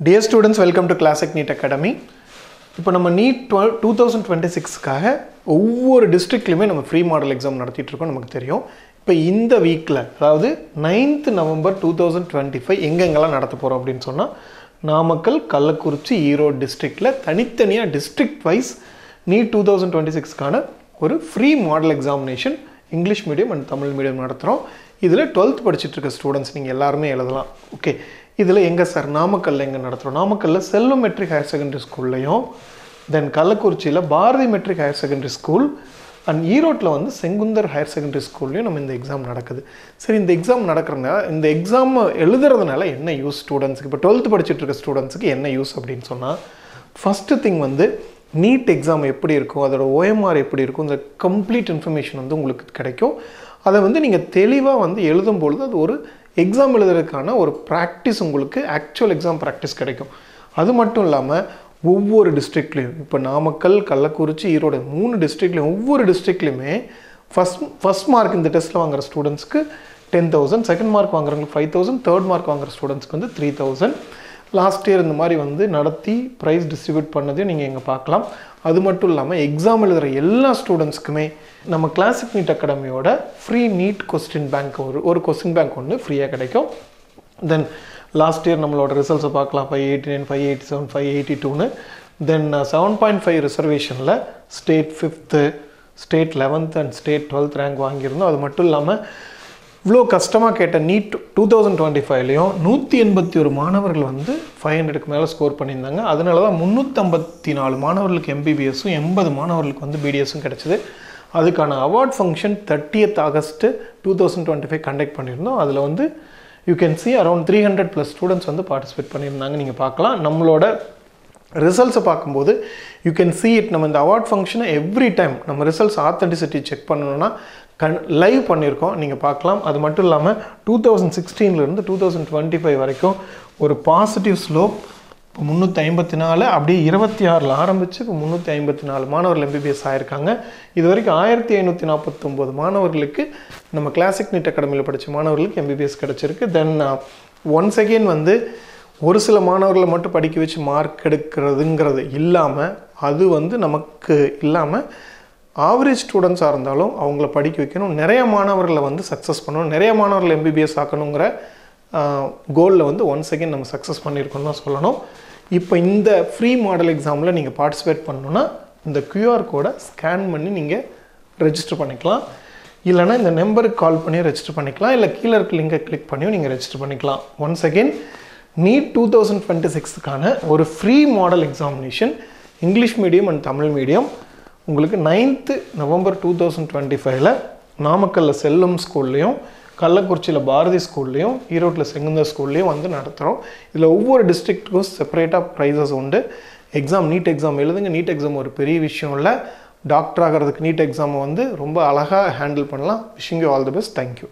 Dear students welcome to classic NEET academy இப்போ நம்ம NEET twelve two thousand twenty சிக்ஸ்க்காக ஒவ்வொரு டிஸ்ட்ரிக்ட்லையுமே நம்ம ஃப்ரீ மாடல் எக்ஸாம் நடத்திட்டுருக்கோம் நமக்கு தெரியும். இப்போ இந்த வீக்கில் அதாவது ninth November two thousand twenty five எங்கெங்கெல்லாம் நடத்த போகிறோம் அப்படின்னு சொன்னால் நாமக்கல் கள்ளக்குறிச்சி ஈரோடு டிஸ்ட்ரிக்டில் தனித்தனியாக district wise NEET two thousand twenty சிக்ஸ்க்கான ஒரு free model examination English medium and Tamil medium நடத்துகிறோம் இதில் டுவெல்த் படிச்சுட்டு இருக்க ஸ்டூடெண்ட்ஸ் நீங்கள் எல்லாருமே எழுதலாம். ஓகே இதில் எங்கே சார் நாமக்கல்லில் எங்கே நடத்துகிறோம் நாமக்கல்லில் செல்வம் மெட்ரிக் ஹையர் செகண்டரி ஸ்கூல்லையும் தென் கள்ளக்குறிச்சியில் Bharathi matric higher secondary school and ஈரோட்டில் வந்து செங்குந்தர் ஹையர் செகண்டரி ஸ்கூல்லையும் நம்ம இந்த எக்ஸாம் நடக்குது. சரி இந்த எக்ஸாம் நடக்கிறதுனால இந்த எக்ஸாம் எழுதுறதுனால என்ன யூஸ் ஸ்டூடெண்ட்ஸுக்கு இப்போ டுவெல்த் படிச்சுட்டு இருக்க ஸ்டூடெண்ட்ஸுக்கு என்ன யூஸ் அப்படின்னு சொன்னால் ஃபஸ்ட்டு திங் வந்து நீட் எக்ஸாம் எப்படி இருக்கும்? அதோட ஓஎம்ஆர் எப்படி இருக்கும்? இந்த கம்ப்ளீட் இன்ஃபர்மேஷன் வந்து உங்களுக்கு கிடைக்கும். அதை வந்து நீங்கள் தெளிவாக வந்து எழுதும் பொழுது அது ஒரு எக்ஸாம் எழுதுறதுக்கான ஒரு ப்ராக்டிஸ் உங்களுக்கு ஆக்சுவல் எக்ஸாம் ப்ராக்டிஸ் கிடைக்கும். அது மட்டும் இல்லாமல் ஒவ்வொரு டிஸ்ட்ரிக்ட்லேயும் இப்போ நாமக்கல் கள்ளக்குறிச்சி ஈரோடு மூணு டிஸ்ட்ரிக்ட்லேயும் ஒவ்வொரு டிஸ்ட்ரிக்ட்லையுமே ஃபஸ்ட் ஃபஸ்ட் மார்க் இந்த டெஸ்ட்டில் வாங்குற ஸ்டூடெண்ட்ஸ்க்கு டென் தௌசண்ட் செகண்ட் மார்க் வாங்குறவங்களுக்கு ஃபைவ் தௌசண்ட் தேர்ட் மார்க் வாங்குற ஸ்டூடெண்ட்ஸ்க்கு வந்து த்ரீ தௌசண்ட் லாஸ்ட் இயர் இந்த மாதிரி வந்து நடத்தி ப்ரைஸ் டிஸ்ட்ரிபியூட் பண்ணதையும் நீங்கள் இங்கே பார்க்கலாம். அது மட்டும் இல்லாமல் எக்ஸாம் எழுதுகிற எல்லா ஸ்டூடெண்ட்ஸ்க்குமே நம்ம கிளாசிக் நீட் அகாடமியோட ஃப்ரீ நீட் கொஸ்டின் பேங்க் ஒரு ஒரு கொஸ்டின் பேங்க் ஒன்று ஃப்ரீயாக கிடைக்கும். தென் லாஸ்ட் இயர் நம்மளோட ரிசல்ட்ஸை பார்க்கலாம். Five eighty nine five eighty seven five eighty டூன்னு then seven point five ரிசர்வேஷனில் state fifth state eleventh and state twelfth rank வாங்கியிருந்தோம். அது மட்டும் இல்லாமல் இவ்வளோ கஷ்டமாக கேட்ட நீட் டூ தௌசண்ட் டுவெண்ட்டி ஃபைவ்லையும் நூற்றி எண்பத்தி ஒரு மாணவர்கள் வந்து ஃபைவ் ஹண்ட்ரடுக்கு மேலே ஸ்கோர் பண்ணியிருந்தாங்க. அதனால தான் முந்நூற்றம்பத்தி நாலு மாணவர்களுக்கு எம்பிபிஎஸும் எண்பது மாணவர்களுக்கு வந்து பிடிஎஸும் கிடச்சிது. அதுக்கான award function thirtieth August two thousand twenty five conduct பண்ணியிருந்தோம். அதில் வந்து you can see around three hundred plus students வந்து பார்ட்டிசிபேட் பண்ணியிருந்தாங்க. நீங்கள் பார்க்கலாம். நம்மளோட ரிசல்ட்ஸை பார்க்கும்போது யூ கேன் சி இட் நம்ம இந்த அவார்ட் ஃபங்க்ஷனை எவ்ரி டைம் நம்ம ரிசல்ட்ஸ் ஆத்தென்டிசிட்டி செக் பண்ணணும்னா கண் லைவ் பண்ணியிருக்கோம். நீங்கள் பார்க்கலாம். அது மட்டும் இல்லாமல் டூ தௌசண்ட் சிக்ஸ்டீன்லேருந்து டூ தௌசண்ட் டுவெண்ட்டி ஃபைவ் வரைக்கும் ஒரு பாசிட்டிவ் ஸ்லோப் இப்போ முந்நூற்றி ஐம்பத்தி நாலு அப்படியே இருபத்தி ஆறில் ஆரம்பித்து இப்போ முந்நூற்றி ஐம்பத்தி நாலு மாணவர்கள் எம்பிபிஎஸ் ஆயிருக்காங்க. இது வரைக்கும் ஆயிரத்தி ஐநூற்றி நாற்பத்தொம்போது மாணவர்களுக்கு நம்ம கிளாசிக் நீட் அகாடமியில் படித்த மாணவர்களுக்கு எம்பிபிஎஸ் கிடச்சிருக்கு. தென் ஒன்ஸ் அகெயின் வந்து ஒரு சில மாணவர்களை மட்டும் படிக்க வச்சு மார்க் எடுக்கிறதுங்கிறது இல்லாமல் அது வந்து நமக்கு இல்லாமல் ஆவரேஜ் ஸ்டூடெண்ட்ஸாக இருந்தாலும் அவங்கள படிக்க வைக்கணும். நிறைய மாணவர்களை வந்து சக்ஸஸ் பண்ணணும். நிறைய மாணவர்களை எம்பிபிஎஸ் ஆக்கணுங்கிற கோலில் வந்து ஒன் செகண்ட் நம்ம சக்ஸஸ் பண்ணியிருக்கோம்னு தான் சொல்லணும். இப்போ இந்த ஃப்ரீ மாடல் எக்ஸாமில் நீங்கள் பார்ட்டிசிபேட் பண்ணணுன்னா இந்த க்யூஆர் கோடை ஸ்கேன் பண்ணி நீங்கள் ரெஜிஸ்டர் பண்ணிக்கலாம். இல்லைனா இந்த நம்பருக்கு கால் பண்ணி ரெஜிஸ்டர் பண்ணிக்கலாம். இல்லை கீழே இருக்க லிங்கை கிளிக் பண்ணியும் நீங்கள் ரெஜிஸ்டர் பண்ணிக்கலாம். Once again NEET two thousand twenty சிக்ஸ்க்கான ஒரு free model examination English medium and Tamil medium உங்களுக்கு ninth November two thousand twenty ஃபைவ்ல நாமக்கல்லில் செல்லம் ஸ்கூல்லையும் கள்ளக்குறிச்சியில் பாரதி ஸ்கூல்லையும் ஈரோட்டில் செங்குந்தர் ஸ்கூல்லையும் வந்து நடத்துகிறோம் இதில் ஒவ்வொரு டிஸ்ட்ரிக்ட்டுக்கும் செப்பரேட்டாக ப்ரைஸஸ் உண்டு. எக்ஸாம் நீட் எக்ஸாம் எழுதுங்க. நீட் எக்ஸாம் ஒரு பெரிய விஷயம் இல்லை. டாக்டர் ஆகிறதுக்கு நீட் எக்ஸாமை வந்து ரொம்ப அழகாக ஹேண்டில் பண்ணலாம். Wishing you all the best thank you